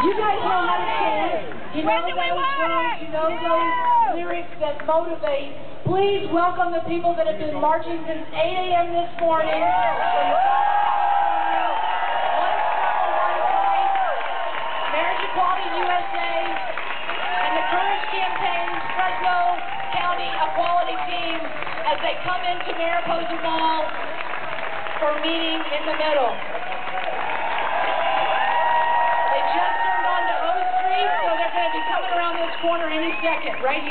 You guys know how to chant. You know those words. You know those lyrics that motivate. Please welcome the people that have been marching since 8 a.m. this morning. Marriage Equality USA and the Courage Campaign's Fresno County Equality Team as they come into Mariposa Mall for meeting in the middle. Corner any second, right here.